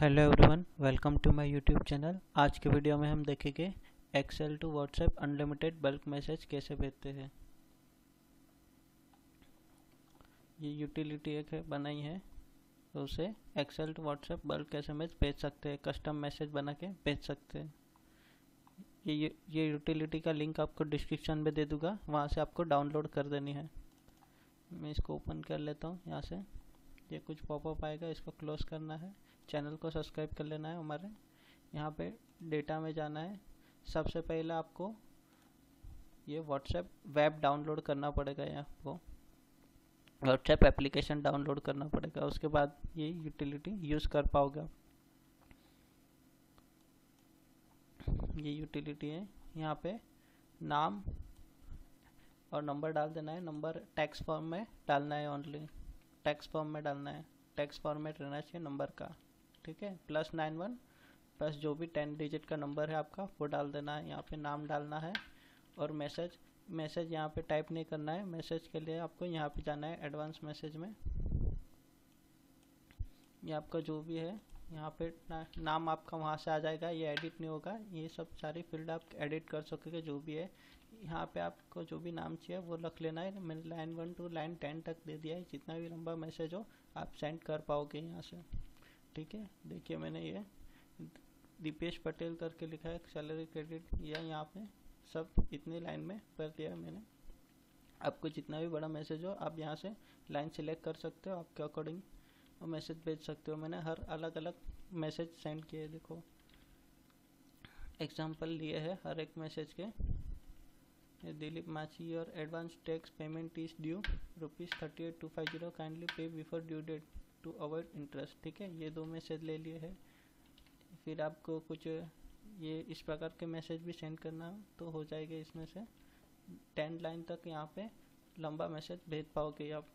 Hello everyone welcome to my YouTube channel आज के video में हम देखेंगे Excel to WhatsApp unlimited bulk message कैसे भेजते हैं। ये यूटिलिटी एक है, बनाई है। तो उसे Excel to WhatsApp bulk S भेज सकते हैं कस्टम मैसेज बना के भेज सकते हैं। ये ये यूटिलिटी का लिंक आपको डिस्क्रिप्शन में दे दूँगा, वहाँ से आपको डाउनलोड कर देनी है। मैं इसको ओपन कर लेता हूँ, यहाँ से। ये कुछ पॉपअप आएगा, इसको क्लोज करना है। चैनल को सब्सक्राइब कर लेना है हमारे यहाँ पे डेटा में जाना है। सबसे पहले आपको ये व्हाट्सएप वेब डाउनलोड करना पड़ेगा यहाँ आपको व्हाट्सएप एप्लीकेशन डाउनलोड करना पड़ेगा। उसके बाद ये यूटिलिटी यूज़ कर पाओगे आप। ये यूटिलिटी है। यहाँ पे नाम और नंबर डाल देना है। नंबर टैक्स फॉर्म में डालना है ओनली टैक्स फॉर्म में डालना है। टैक्स फॉर्मेट रहना चाहिए नंबर का। ठीक है? प्लस नाइन वन प्लस जो भी टेन डिजिट का नंबर है आपका वो डाल देना है। यहाँ पे नाम डालना है और मैसेज मैसेज यहाँ पे टाइप नहीं करना है। मैसेज के लिए आपको यहाँ पे जाना है एडवांस मैसेज में। ये आपका जो भी है यहाँ पे ना, नाम आपका वहाँ से आ जाएगा। ये एडिट नहीं होगा। ये सब सारी फ़ील्ड आप एडिट कर सकोगे जो भी है। यहाँ पे आपको जो भी नाम चाहिए वो रख लेना है। मैंने line one to line ten तक दे दिया है। जितना भी लंबा मैसेज हो आप सेंड कर पाओगे यहाँ से। ठीक है? देखिए, मैंने ये दीपेश पटेल करके लिखा है, सैलरी क्रेडिट या यहाँ पे। सब इतनी लाइन में कर दिया है मैंने। आपको जितना भी बड़ा मैसेज हो, आप यहाँ से लाइन सिलेक्ट कर सकते हो, आपके अकॉर्डिंग और मैसेज भेज सकते हो। मैंने हर अलग अलग मैसेज सेंड किए देखो। एग्ज़ाम्पल लिए है हर एक मैसेज के। दिलीप माची और advance tax payment is due rupees thirty eight two five zero kindly pay before due date to avoid interest ठीक है? ये दो मैसेज ले लिए है। फिर आपको कुछ, ये इस प्रकार के मैसेज भी सेंड करना तो हो जाएगा इसमें से। टेन लाइन तक यहाँ पे लंबा मैसेज भेज पाओगे आप।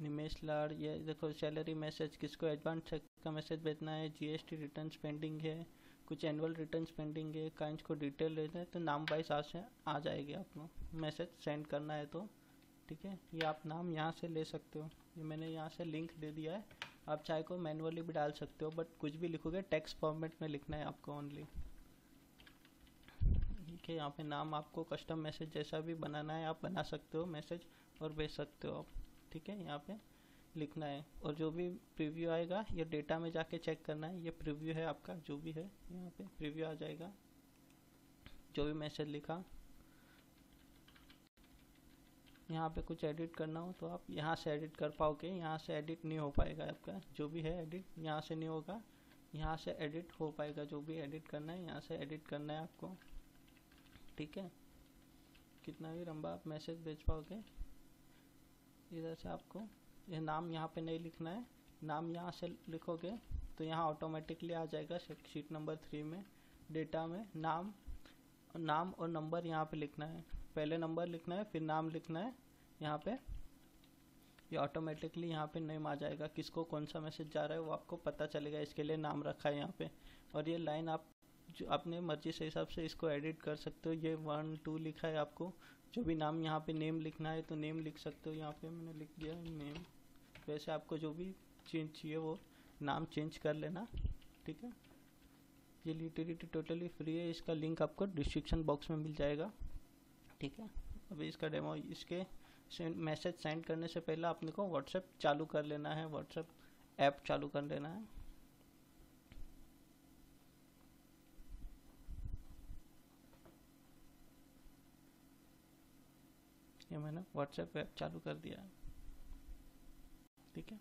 निमेश लाड़, ये देखो सैलरी मैसेज किसको एडवांस का मैसेज भेजना है? जीएसटी रिटर्न पेंडिंग है। कुछ एनुअल रिटर्न पेंडिंग है। काइंस को डिटेल लेना है। तो नाम वाइज आ जाएगी आपको। मैसेज सेंड करना है तो। ठीक है? ये आप नाम यहाँ से ले सकते हो। ये मैंने यहाँ से लिंक दे दिया है। आप चाहे को मैनुअली भी डाल सकते हो बट कुछ भी लिखोगे टेक्स्ट फॉर्मेट में लिखना है आपको ओनली ठीक है, यहाँ पे नाम आपको कस्टम मैसेज जैसा भी बनाना है, आप बना सकते हो मैसेज और भेज सकते हो आप। ठीक है, यहाँ पे लिखना है। और जो भी प्रीव्यू आएगा, ये डेटा में जाके चेक करना है। ये प्रीव्यू है आपका, जो भी है, यहाँ पे प्रीव्यू आ जाएगा। जो भी मैसेज लिखा यहाँ पे कुछ एडिट करना हो तो आप यहाँ से एडिट कर पाओगे। यहाँ से एडिट नहीं हो पाएगा आपका। जो भी है एडिट यहाँ से नहीं होगा। यहाँ से एडिट हो पाएगा। जो भी एडिट करना है, यहाँ से एडिट करना है आपको। ठीक है? कितना भी लंबा आप मैसेज भेज पाओगे। इधर से आपको यह नाम यहाँ पे नहीं लिखना है। नाम यहाँ से लिखोगे तो यहाँ ऑटोमेटिकली आ जाएगा शीट नंबर थ्री में डेटा में। नाम नाम और नंबर यहाँ पे लिखना है। पहले नंबर लिखना है, फिर नाम लिखना है, यहाँ पे। ये ऑटोमेटिकली यहाँ पे नेम आ जाएगा, किसको कौन सा मैसेज जा रहा है वो आपको पता चलेगा, इसके लिए नाम रखा है यहाँ पे। और ये लाइन आप जो अपने मर्ज़ी से हिसाब से इसको एडिट कर सकते हो। ये वन टू लिखा है आपको। जो भी नाम यहाँ पे नेम लिखना है तो नेम लिख सकते हो। यहाँ पे मैंने लिख दिया नेम वैसे आपको जो भी चेंज चाहिए वो नाम चेंज कर लेना, ठीक है। ये लिटरेटी टोटली फ्री है। इसका लिंक आपको डिस्क्रिप्शन बॉक्स में मिल जाएगा। ठीक है? अभी इसका डेमो इसके मैसेज सेंड करने से पहले आपने को व्हाट्सएप चालू कर लेना है व्हाट्सएप ऐप चालू कर लेना है। ये मैंने व्हाट्सएप ऐप चालू कर दिया है। ठीक है?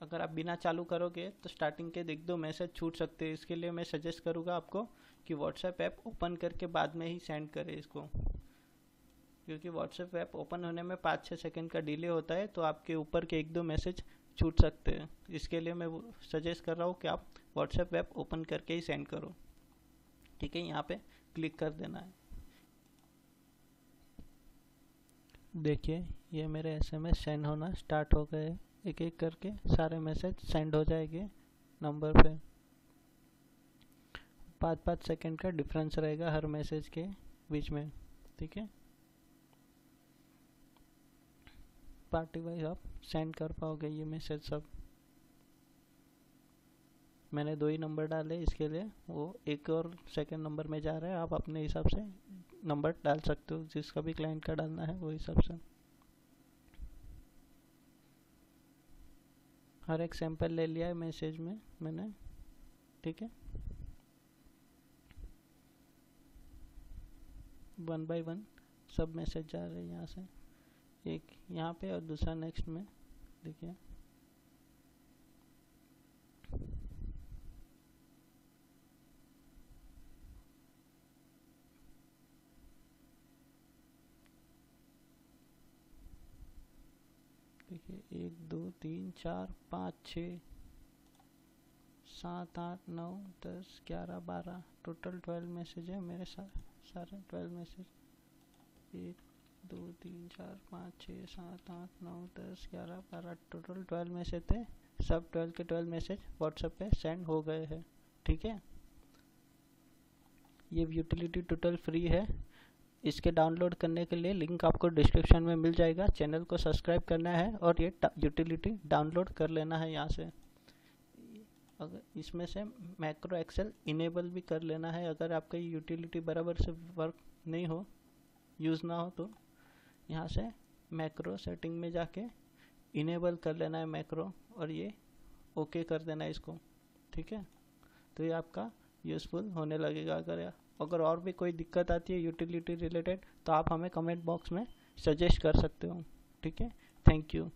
अगर आप बिना चालू करोगे तो स्टार्टिंग के देख दो मैसेज छूट सकते हैं। इसके लिए मैं सजेस्ट करूँगा आपको कि व्हाट्सएप ऐप ओपन करके बाद में ही सेंड करें इसको। क्योंकि व्हाट्सएप ऐप ओपन होने में पाँच छः सेकेंड का डिले होता है तो आपके ऊपर के एक दो मैसेज छूट सकते हैं। इसके लिए मैं सजेस्ट कर रहा हूँ कि आप व्हाट्सएप ऐप ओपन करके ही सेंड करो। ठीक है, यहाँ पे क्लिक कर देना है। देखिए, ये मेरे एसएमएस सेंड होना स्टार्ट हो गए। एक एक करके सारे मैसेज सेंड हो जाएँगे नंबर पे। पाँच पाँच सेकंड का डिफरेंस रहेगा हर मैसेज के बीच में। ठीक है? पार्टी वाइज आप सेंड कर पाओगे ये मैसेज सब। मैंने दो ही नंबर डाले, इसके लिए वो एक और सेकंड नंबर में जा रहा है, आप अपने हिसाब से नंबर डाल सकते हो, जिसका भी क्लाइंट का डालना है, वो हिसाब से। हर एक सैंपल ले लिया है मैसेज में मैंने, ठीक है? वन बाय वन सब मैसेज जा रहे हैं यहाँ से। एक यहाँ पे और दूसरा नेक्स्ट में, देखिए। देखिए, एक, दो, तीन, चार, पाँच छ सात, आठ, नौ, दस, ग्यारह, बारह, टोटल ट्वेल्व मैसेज है मेरे साथ सारे ट्वेल्व मैसेज। एक दो, तीन, चार, पाँच, छः, सात, आठ, नौ, दस, ग्यारह, बारह, टोटल ट्वेल्व मैसेज थे। सब ट्वेल्व के ट्वेल्व मैसेज व्हाट्सएप पे सेंड हो गए हैं। ठीक है? ये यूटिलिटी टोटल फ्री है। इसके डाउनलोड करने के लिए लिंक आपको डिस्क्रिप्शन में मिल जाएगा। चैनल को सब्सक्राइब करना है और ये यूटिलिटी डाउनलोड कर लेना है यहाँ से। अगर इसमें से मैक्रो एक्सेल इनेबल भी कर लेना है। अगर आपका यूटिलिटी बराबर से वर्क नहीं हो, यूज़ ना हो तो। यहाँ से मैक्रो सेटिंग में जाके इनेबल कर लेना है मैक्रो और ये ओके कर देना है इसको, ठीक है? तो ये आपका यूज़फुल होने लगेगा अगर अगर और भी कोई दिक्कत आती है यूटिलिटी रिलेटेड तो आप हमें कमेंट बॉक्स में सजेस्ट कर सकते हो, ठीक है? थैंक यू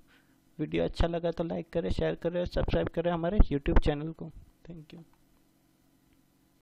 वीडियो अच्छा लगा तो लाइक करें शेयर करें सब्सक्राइब करें हमारे यूट्यूब चैनल को. Thank you